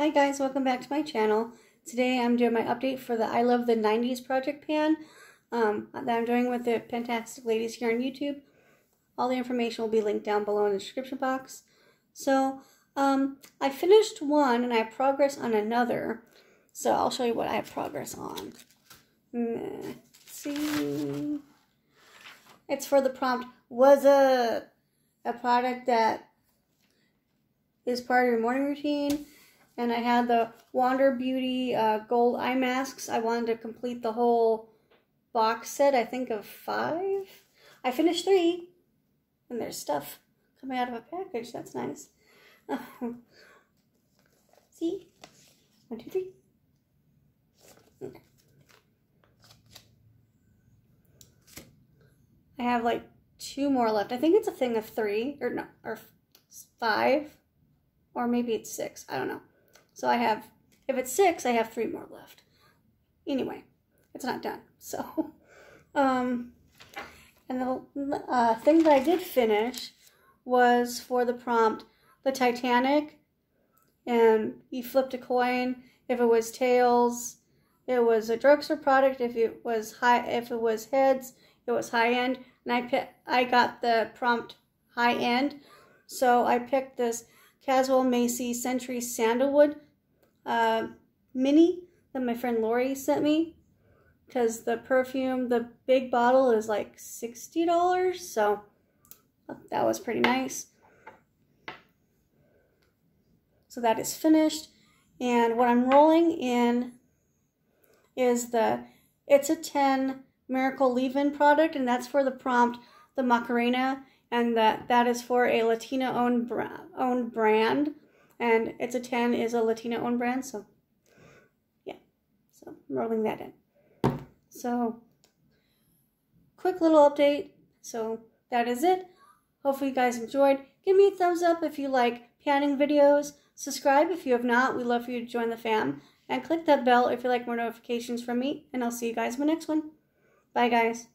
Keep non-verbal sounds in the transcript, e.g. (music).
Hi guys, welcome back to my channel. Today I'm doing my update for the I Love the 90s project pan um, that I'm doing with the Pantastic Ladies here on YouTube. All the information will be linked down below in the description box. So, um, I finished one and I have progress on another. So I'll show you what I have progress on. Let's see. It's for the prompt, was a, a product that is part of your morning routine and I had the Wander Beauty uh, gold eye masks. I wanted to complete the whole box set, I think of five. I finished three, and there's stuff coming out of a package. That's nice. (laughs) See? One, two, three. I have like two more left. I think it's a thing of three, or no, or five, or maybe it's six. I don't know. So I have, if it's six, I have three more left. Anyway, it's not done. (laughs) So, um, and the uh, thing that I did finish was for the prompt, the Titanic, and you flipped a coin. If it was tails, it was a drugstore product. If it was high, if it was heads, it was high end. And I picked, I got the prompt high end, so I picked this Caswell-Massey Century Sandalwood uh, mini that my friend Lori sent me because the perfume, the big bottle is like $60, so that was pretty nice. So that is finished. And what I'm rolling in is the It's a 10 Miracle Leave-In product, and that's for the prompt, the Macarena, and that, that is for a Latina-owned owned brand and it's a 10 is a Latina owned brand, so yeah. So I'm rolling that in. So quick little update. So that is it. Hopefully you guys enjoyed. Give me a thumbs up if you like panning videos. Subscribe if you have not. We'd love for you to join the fam. And click that bell if you like more notifications from me. And I'll see you guys in my next one. Bye guys.